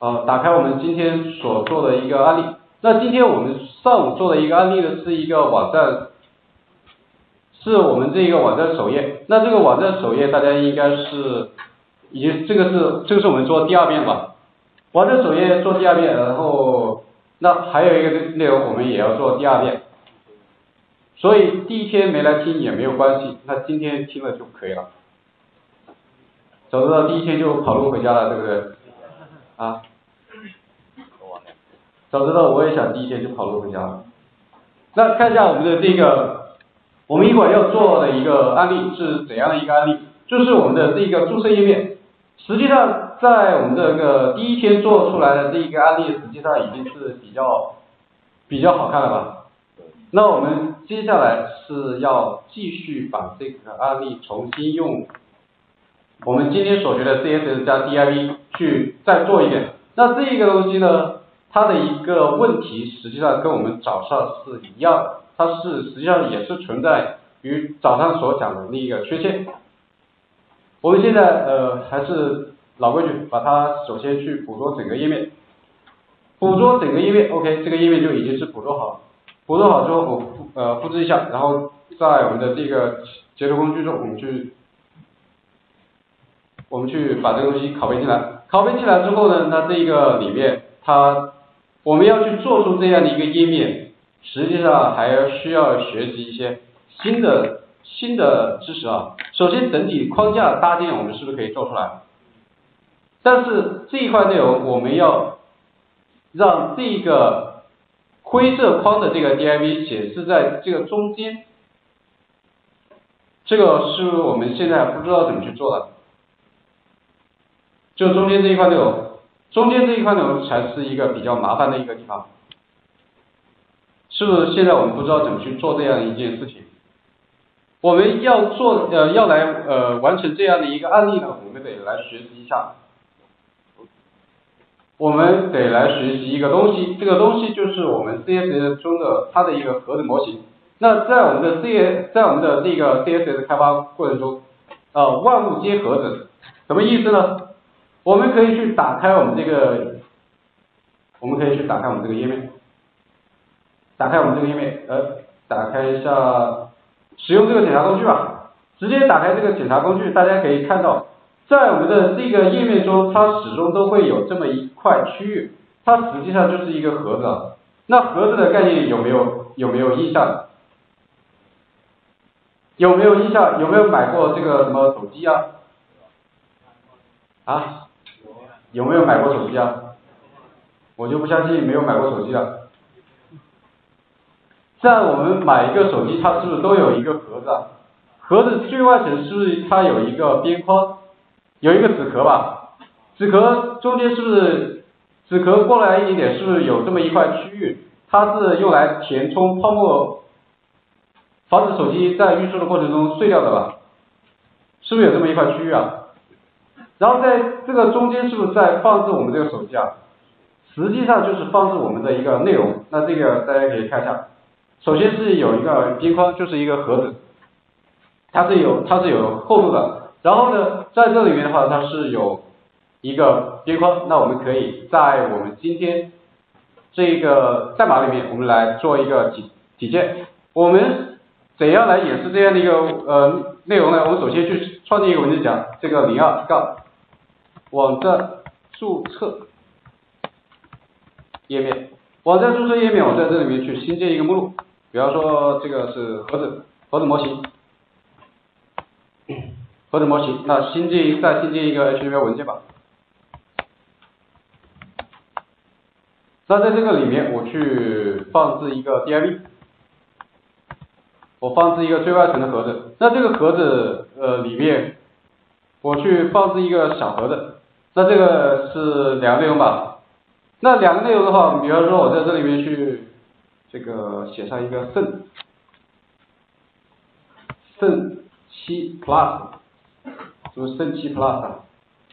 呃，打开我们今天所做的一个案例。那今天我们上午做的一个案例呢，是一个网站，是我们这一个网站首页。那这个网站首页大家应该是，已经这个是这个是我们做第二遍吧。网站首页做第二遍，然后那还有一个内容我们也要做第二遍。所以第一天没来听也没有关系，那今天听了就可以了。早知道第一天就跑路回家了，对不对？啊？早知道我也想第一天就跑路回家了。那看一下我们的这个，我们一会儿要做的一个案例是怎样的一个案例？就是我们的这个注册页面，实际上在我们这个第一天做出来的这一个案例，实际上已经是比较比较好看了吧？那我们接下来是要继续把这个案例重新用我们今天所学的 CSS 加 div 去再做一遍。那这一个东西呢，它的一个问题实际上跟我们早上是一样的，它是实际上也是存在于早上所讲的那一个缺陷。我们现在呃还是老规矩，把它首先去捕捉整个页面，捕捉整个页面，OK，这个页面就已经是捕捉好了。捕捉好之后，我复呃复制一下，然后在我们的这个截图工具中，我们去我们去把这个东西拷贝进来。拷贝进来之后呢，那这个里面它我们要去做出这样的一个页面，实际上还要需要学习一些新的新的知识啊。首先整体框架搭建我们是不是可以做出来？但是这一块内容我们要让这个。灰色框的这个 div 显示在这个中间，这个是我们现在不知道怎么去做的，就中间这一块内容，中间这一块内容才是一个比较麻烦的一个地方，是不是？现在我们不知道怎么去做这样一件事情，我们要做呃要来呃完成这样的一个案例呢，我们得来学习一下。我们得来学习一个东西，这个东西就是我们 CSS 中的它的一个盒子模型。那在我们的 CS 在我们的这个 CSS 开发过程中，呃，万物皆盒子，什么意思呢？我们可以去打开我们这个，我们可以去打开我们这个页面，打开我们这个页面，呃，打开一下，使用这个检查工具吧，直接打开这个检查工具，大家可以看到。在我们的这个页面中，它始终都会有这么一块区域，它实际上就是一个盒子。那盒子的概念有没有有没有印象？有没有印象？有没有买过这个什么手机啊？啊？有没有买过手机啊？我就不相信没有买过手机了。在我们买一个手机，它是不是都有一个盒子啊？盒子最外层是不是它有一个边框？有一个纸壳吧，纸壳中间是不是纸壳过来一点点，是不是有这么一块区域？它是用来填充泡沫，防止手机在运输的过程中碎掉的吧？是不是有这么一块区域啊？然后在这个中间是不是在放置我们这个手机啊？实际上就是放置我们的一个内容。那这个大家可以看一下，首先是有一个边框，就是一个盒子，它是有它是有厚度的。然后呢，在这里面的话，它是有一个边框，那我们可以在我们今天这个代码里面，我们来做一个体体现。我们怎样来演示这样的一个呃内容呢？我们首先去创建一个文件夹，这个零二杠网站注册页面，网站注册页面，我在这里面去新建一个目录，比方说这个是盒子盒子模型。盒子模型，那新建再新建一个 HTML 文件吧。那在这个里面，我去放置一个 div，我放置一个最外层的盒子。那这个盒子呃里面，我去放置一个小盒子。那这个是两个内容吧？那两个内容的话，比方说我在这里面去这个写上一个圣圣七 plus。是不是肾七 plus，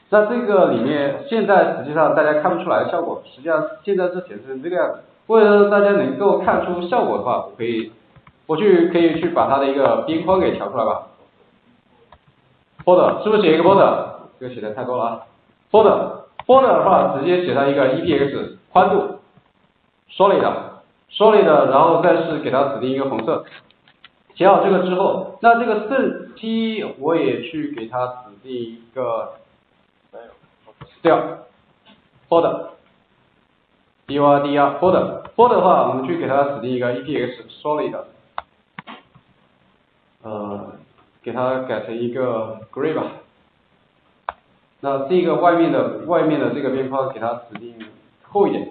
那这个里面现在实际上大家看不出来效果，实际上现在是显示成这个样子。为了让大家能够看出效果的话，我可以，我去可以去把它的一个边框给调出来吧。border 是不是写一个 border？这个写的太多了啊。Border border 的话，直接写上一个 EPX 宽度，solid，solid，然后再是给它指定一个红色。写好这个之后，那这个正畸我也去给它指定一个 style border，b o r d r border，border 的话，我们去给它指定一个 EPX solid，呃，给它改成一个 gray 吧。那这个外面的外面的这个边框给它指定厚一点，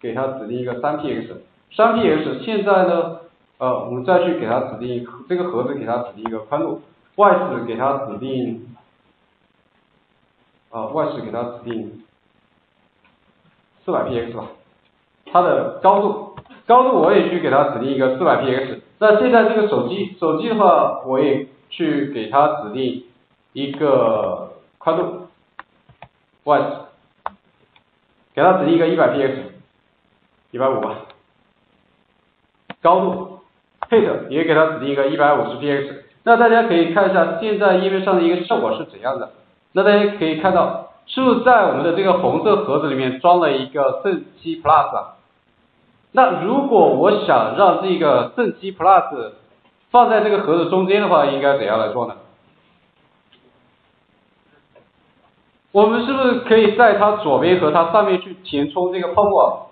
给它指定一个三 px，三 px 现在呢，呃，我们再去给它指定这个盒子给它指定一个宽度，外尺给它指定，啊，外尺给它指定四百 px 吧，它的高度高度我也去给它指定一个四百 px，那现在这个手机手机的话，我也去给它指定一个宽度。外尺，给它指定一个一百 px，一百五吧。高度，height 也给它指定一个一百五十 px。那大家可以看一下现在页面上的一个效果是怎样的。那大家可以看到，是不是在我们的这个红色盒子里面装了一个正七 plus 啊？那如果我想让这个正七 plus 放在这个盒子中间的话，应该怎样来做呢？我们是不是可以在它左边和它上面去填充这个泡沫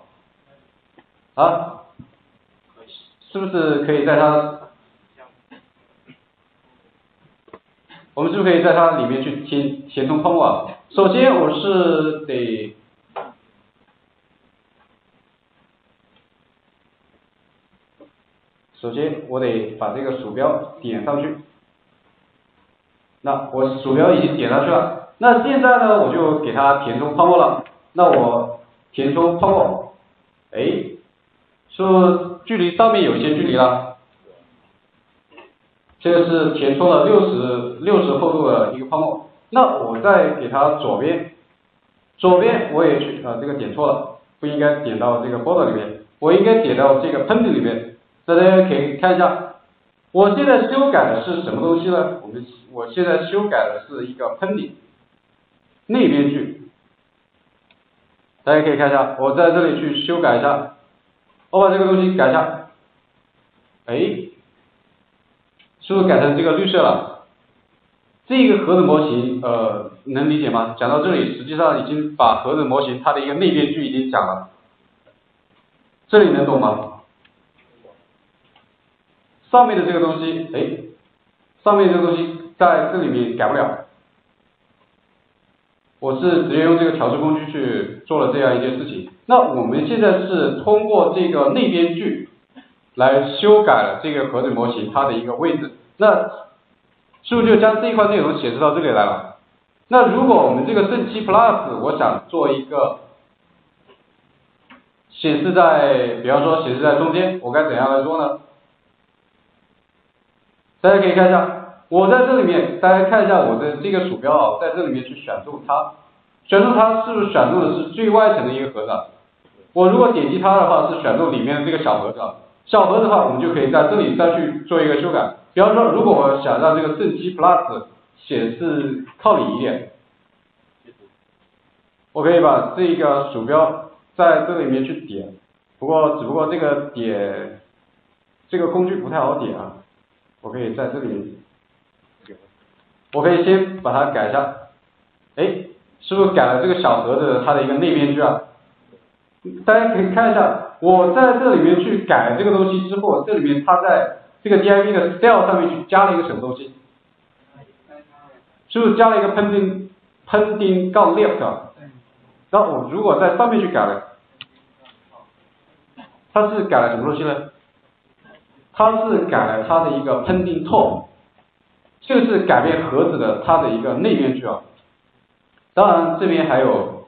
啊？是不是可以在它？我们是不是可以在它里面去填填充泡沫？首先我是得，首先我得把这个鼠标点上去。那我鼠标已经点上去了。那现在呢，我就给它填充泡沫了。那我填充泡沫，哎，是不距离上面有些距离了？这个是填充了六十六十厚度的一个泡沫。那我再给它左边，左边我也去啊，这个点错了，不应该点到这个 border 里面，我应该点到这个喷顶里面。大家可以看一下，我现在修改的是什么东西呢？我们我现在修改的是一个喷顶。内边距，大家可以看一下，我在这里去修改一下，我把这个东西改一下，哎，是不是改成这个绿色了？这个盒子模型呃能理解吗？讲到这里，实际上已经把盒子模型它的一个内边距已经讲了，这里能懂吗？上面的这个东西，哎，上面这个东西在这里面改不了。我是直接用这个调试工具去做了这样一件事情。那我们现在是通过这个内边距来修改了这个盒子模型它的一个位置。那是不是就将这一块内容显示到这里来了？那如果我们这个正七 plus 我想做一个显示在，比方说显示在中间，我该怎样来做呢？大家可以看一下。我在这里面，大家看一下我的这个鼠标啊，在这里面去选中它，选中它是不是选中的是最外层的一个盒子？我如果点击它的话，是选中里面的这个小盒子，小盒子的话，我们就可以在这里再去做一个修改。比方说，如果我想让这个正七 plus 显示靠里一点，我可以把这个鼠标在这里面去点，不过只不过这个点这个工具不太好点啊，我可以在这里。我可以先把它改一下，哎，是不是改了这个小盒子它的一个内边距啊？大家可以看一下，我在这里面去改这个东西之后，这里面它在这个 div 的 style 上面去加了一个什么东西？是不是加了一个喷丁喷丁杠 left？然后我如果在上面去改了，它是改了什么东西呢？它是改了它的一个喷丁就是改变盒子的它的一个内边距啊，当然这边还有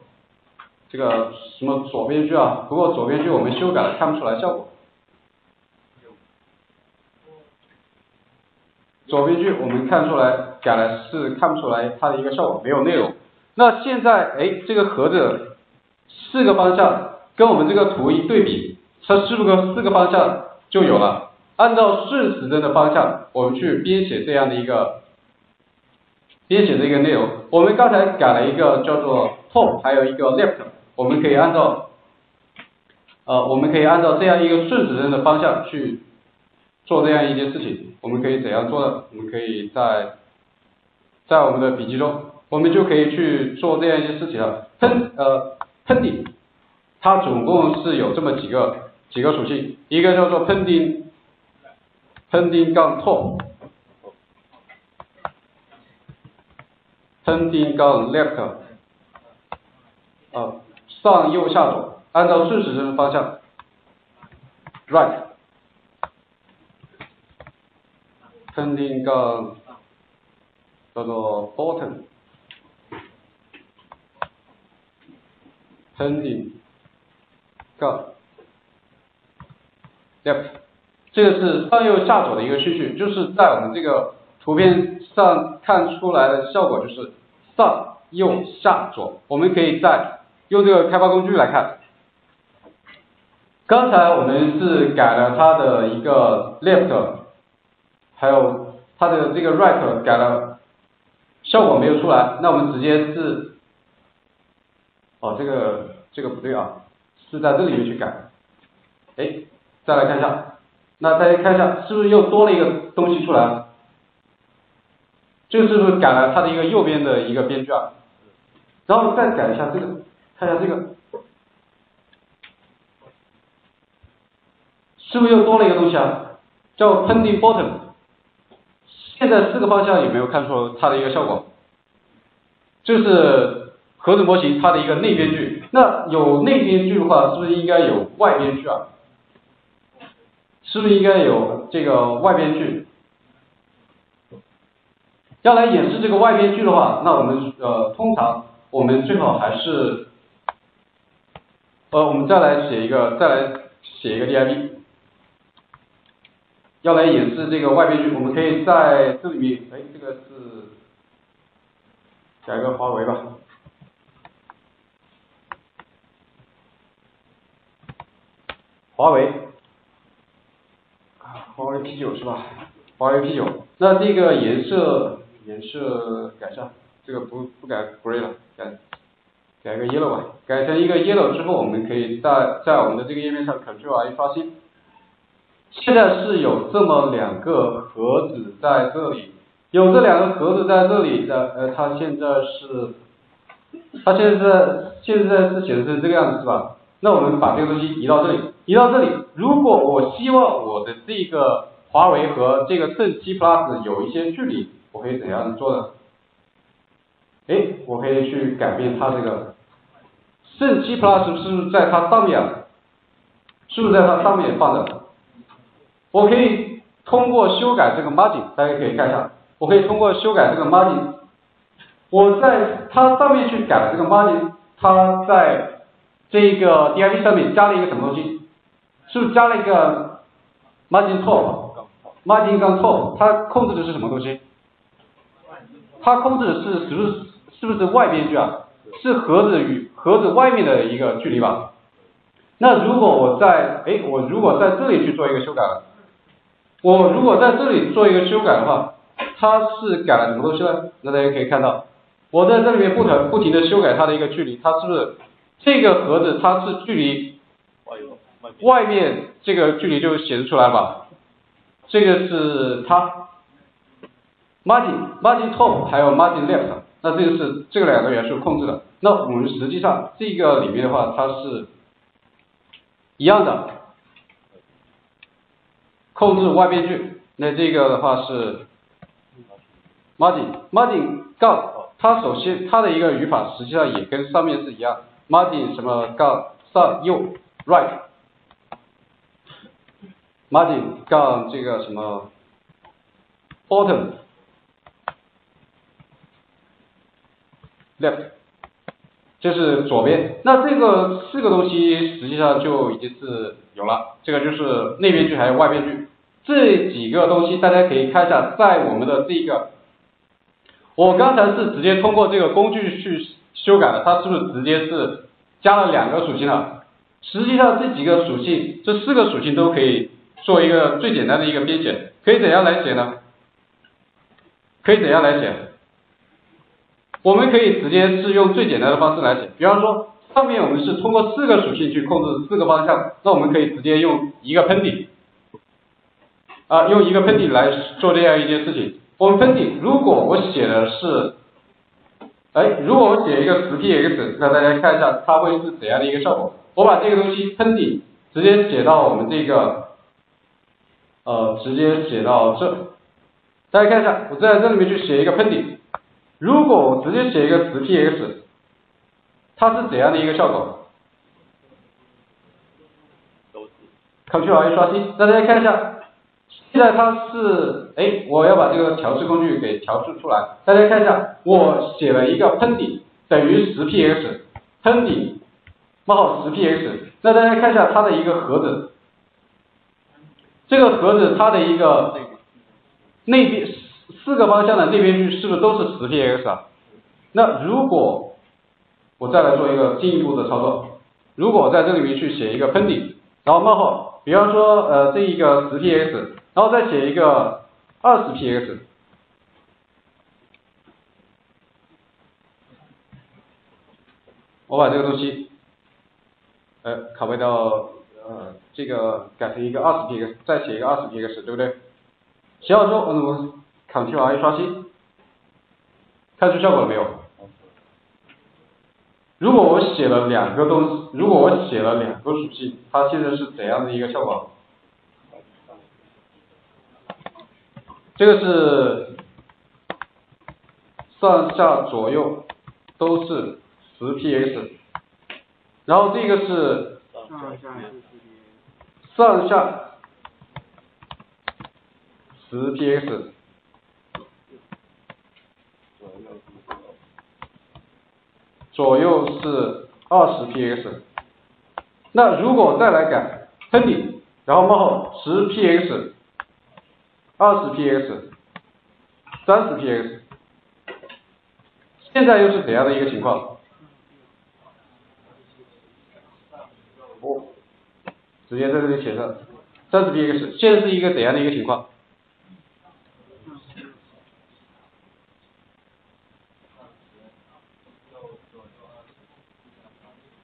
这个什么左边距啊，不过左边距我们修改了看不出来效果。左边距我们看出来改了是看不出来它的一个效果，没有内容。那现在哎这个盒子四个方向跟我们这个图一对比，它是不是四个方向就有了？按照顺时针的方向，我们去编写这样的一个编写的一个内容。我们刚才改了一个叫做 top，还有一个 left，我们可以按照，呃，我们可以按照这样一个顺时针的方向去做这样一件事情。我们可以怎样做呢？我们可以在在我们的笔记中，我们就可以去做这样一件事情了。喷呃喷顶，它总共是有这么几个几个属性，一个叫做喷顶顶喷顶杠 top。pending 杠 left，啊，上右下左，按照顺时针方向，right，pending 杠叫做 bottom，pending 杠 left，这个是上右下左的一个顺序，就是在我们这个图片上看出来的效果就是。上、右、下、左，我们可以再用这个开发工具来看。刚才我们是改了它的一个 left，还有它的这个 right 改了，效果没有出来，那我们直接是，哦，这个这个不对啊，是在这里面去改。哎，再来看一下，那大家看一下，是不是又多了一个东西出来？这个是不是改了它的一个右边的一个边距啊？然后再改一下这个，看一下这个，是不是又多了一个东西啊？叫 pending bottom。现在四个方向有没有看出它的一个效果？这是盒子模型它的一个内边距。那有内边距的话，是不是应该有外边距啊？是不是应该有这个外边距？要来演示这个外边距的话，那我们呃通常我们最好还是，呃我们再来写一个再来写一个 div，要来演示这个外边距，我们可以在这里面，哎这个是改个华为吧，华为，华为 P 九是吧？华为 P 九，那这个颜色。颜色改善，这个不不改 gray 了，改改个 yellow 吧，改成一个 yellow 之后，我们可以在在我们的这个页面上 Ctrl I 刷新。现在是有这么两个盒子在这里，有这两个盒子在这里的，呃，它现在是，它现在现在是显示成这个样子是吧？那我们把这个东西移到这里，移到这里。如果我希望我的这个华为和这个正七 Plus 有一些距离。我可以怎样做呢？哎，我可以去改变它这个圣七 Plus 是不是在它上面？是不是在它上面放着？我可以通过修改这个 margin，大家可以看一下，我可以通过修改这个 margin，我在它上面去改这个 margin，它在这一个 D I D 上面加了一个什么东西？是不是加了一个 margin top？margin 杠 top，它控制的是什么东西？它控制的是是不是是不是外边距啊？是盒子与盒子外面的一个距离吧？那如果我在哎我如果在这里去做一个修改了，我如果在这里做一个修改的话，它是改了什么东西呢？那大家可以看到，我在这里面不停不停的修改它的一个距离，它是不是这个盒子它是距离外面这个距离就显示出来吧？这个是它。margin margin top 还有 margin left，那这个是这两个元素控制的。那我们实际上这个里面的话，它是一样的，控制外边距。那这个的话是 margin margin 杠，它首先它的一个语法实际上也跟上面是一样，margin 什么杠上右 right margin 杠这个什么 bottom。left，这是左边，那这个四个东西实际上就已经是有了，这个就是内边距还有外边距，这几个东西大家可以看一下，在我们的这个，我刚才是直接通过这个工具去修改了，它是不是直接是加了两个属性了？实际上这几个属性，这四个属性都可以做一个最简单的一个编写，可以怎样来写呢？可以怎样来写？我们可以直接是用最简单的方式来写，比方说上面我们是通过四个属性去控制四个方向，那我们可以直接用一个喷顶，啊，用一个喷顶来做这样一件事情。我们喷顶，如果我写的是，哎，如果我写一个十 px，那大家看一下它会是怎样的一个效果。我把这个东西喷顶直接写到我们这个，呃，直接写到这。大家看一下，我在这里面去写一个喷顶，如果我直接写一个十 px，它是怎样的一个效果？Ctrl A 刷新，大家看一下，现在它是，哎，我要把这个调试工具给调试出来，大家看一下，我写了一个喷顶等于十 px，喷顶冒号十 px，那大家看一下它的一个盒子，这个盒子它的一个。那边四个方向的那边距是不是都是十 px 啊？那如果我再来做一个进一步的操作，如果我在这里面去写一个喷顶，然后冒号，比方说呃这一个十 px，然后再写一个二十 px，我把这个东西呃拷贝到呃这个改成一个二十 px，再写一个二十 px，对不对？写好之后，我们 Ctrl A 刷新，看出效果了没有？如果我写了两个东西，如果我写了两个属性，它现在是怎样的一个效果？这个是上下左右都是十 px，然后这个是上下。十 px，左右是二十 px，那如果再来改喷顶，然后冒号十 px，二十 px，三十 px，现在又是怎样的一个情况？我直接在这里写上三十 px，现在是一个怎样的一个情况？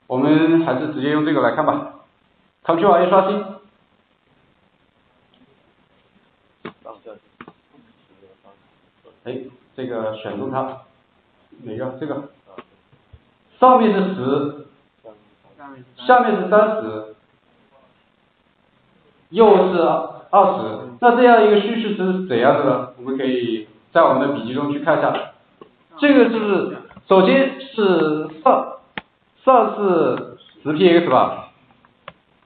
我们还是直接用这个来看吧，Ctrl A 刷新。哎，这个选中它，哪个？这个。上面是十，下面是三十，右是二十。那这样一个叙事值是怎样的呢？我们可以在我们的笔记中去看一下。这个是不是？首先是上。上是十 px 吧，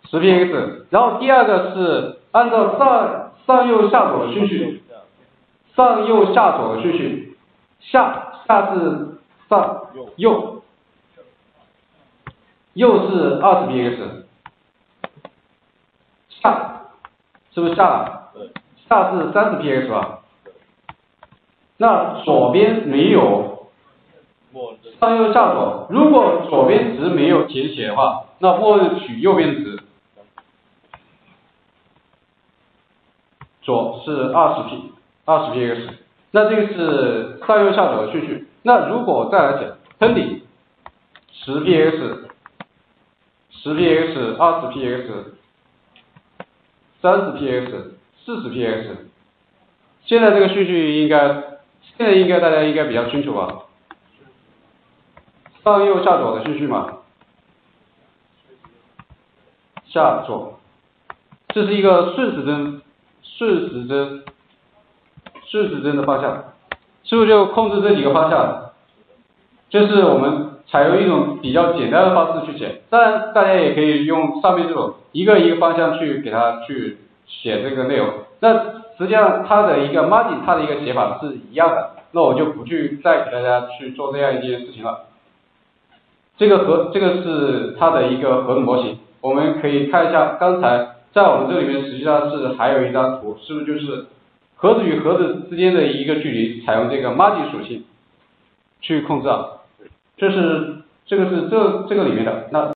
十 px，然后第二个是按照上上右下左的顺序，上右下左的顺序，下下是上右，右是二十 px，下是不是下了？下是三十 px 吧？那左边没有。上右下左，如果左边值没有填写的话，那默认取右边值。左是二十 p，二十 px，那这个是上右下左的顺序。那如果再来讲喷顶，十 px，十 px，二十 px，三十 px，四十 px，现在这个顺序应该，现在应该大家应该比较清楚吧？上右下左的顺序嘛，下左，这是一个顺时针，顺时针，顺时针的方向，是不是就控制这几个方向？就是我们采用一种比较简单的方式去写，当然大家也可以用上面这种一个一个方向去给它去写这个内容。那实际上它的一个 margin 它的一个写法是一样的，那我就不去再给大家去做这样一件事情了。这个和，这个是它的一个盒子模型，我们可以看一下，刚才在我们这里面实际上是还有一张图，是不是就是盒子与盒子之间的一个距离，采用这个 margin 属性去控制啊？这是这个是这这个里面的那。